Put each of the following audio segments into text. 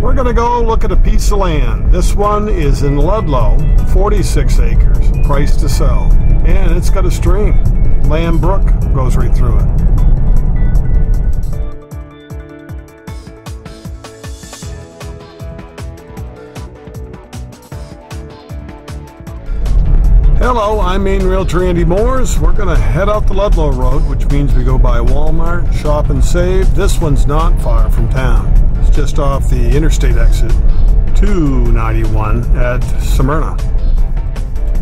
We're going to go look at a piece of land. This one is in Ludlow, 46 acres, price to sell. And it's got a stream. Lamb Brook goes right through it. Hello, I'm Maine Realtor Andy Mooers. We're going to head out the Ludlow Road, which means we go by Walmart, shop and save. This one's not far from town. Just off the interstate exit 291 at Smyrna.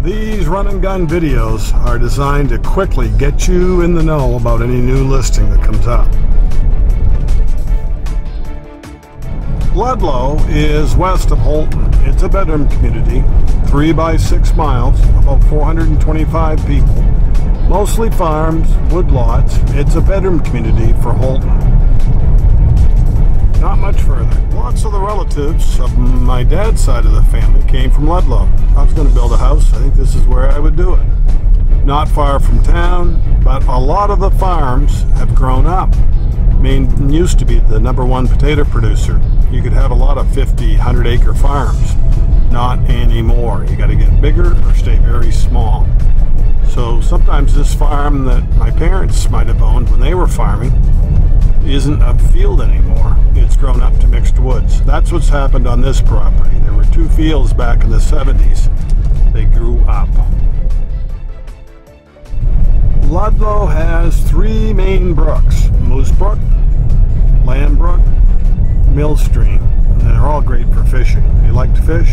These run and gun videos are designed to quickly get you in the know about any new listing that comes up. Ludlow is west of Houlton. It's a bedroom community, three by six miles, about 425 people. Mostly farms, woodlots. It's a bedroom community for Houlton. Not much further. Lots of the relatives of my dad's side of the family came from Ludlow. I was going to build a house. I think this is where I would do it. Not far from town, but a lot of the farms have grown up. Maine used to be the number one potato producer. You could have a lot of 50, 100 acre farms. Not anymore. You got to get bigger or stay very small. So sometimes this farm that my parents might have owned when they were farming isn't a field anymore. It's grown up to mixed woods. That's what's happened on this property. There were two fields back in the 70s. They grew up. Ludlow has three main brooks, Moose Brook, Lamb Brook, Mill Stream. And they're all great for fishing. If You like to fish?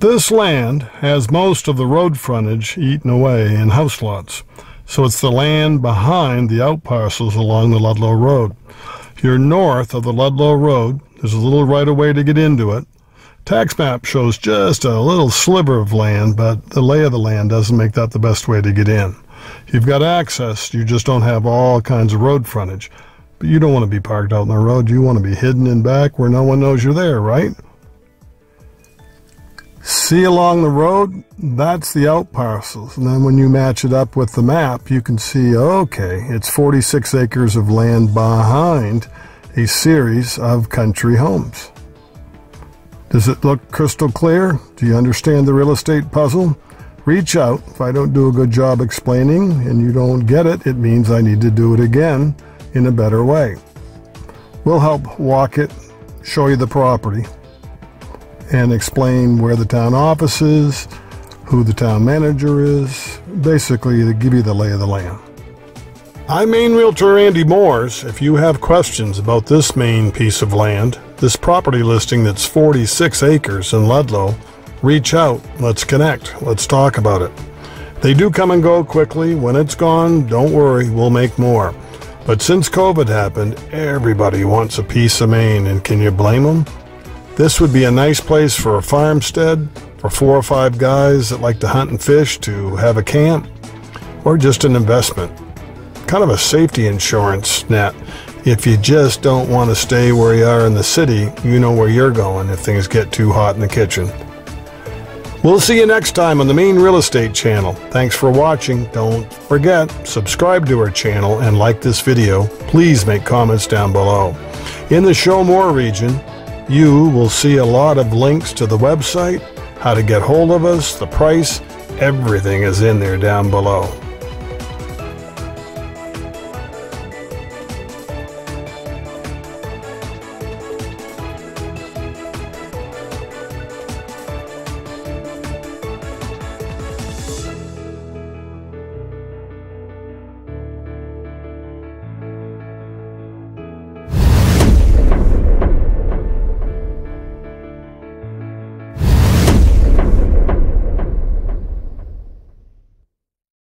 This land has most of the road frontage eaten away in house lots, so it's the land behind the outparcels along the Ludlow Road. You're north of the Ludlow Road. There's a little right of way to get into it. Tax map shows just a little sliver of land, but the lay of the land doesn't make that the best way to get in. You've got access, you just don't have all kinds of road frontage. But you don't want to be parked out in the road. You want to be hidden in back where no one knows you're there, right? See along the road, that's the out parcels. And then when you match it up with the map, you can see, okay, it's 46 acres of land behind a series of country homes. Does it look crystal clear? Do you understand the real estate puzzle? Reach out. If I don't do a good job explaining and you don't get it, it means I need to do it again in a better way. We'll help walk it, show you the property, and explain where the town office is, who the town manager is, basically to give you the lay of the land. I'm Maine Realtor Andy Mooers. If you have questions about this Maine piece of land, this property listing that's 46 acres in Ludlow, reach out. Let's connect. Let's talk about it. They do come and go quickly. When it's gone, don't worry, we'll make more. But since COVID happened, everybody wants a piece of Maine, and can you blame them? This would be a nice place for a farmstead, for four or five guys that like to hunt and fish to have a camp, or just an investment. Kind of a safety insurance net. If you just don't want to stay where you are in the city, you know where you're going if things get too hot in the kitchen. We'll see you next time on the Maine Real Estate Channel. Thanks for watching. Don't forget, subscribe to our channel and like this video. Please make comments down below. In the Show More region, you will see a lot of links to the website, how to get hold of us, the price, everything is in there down below.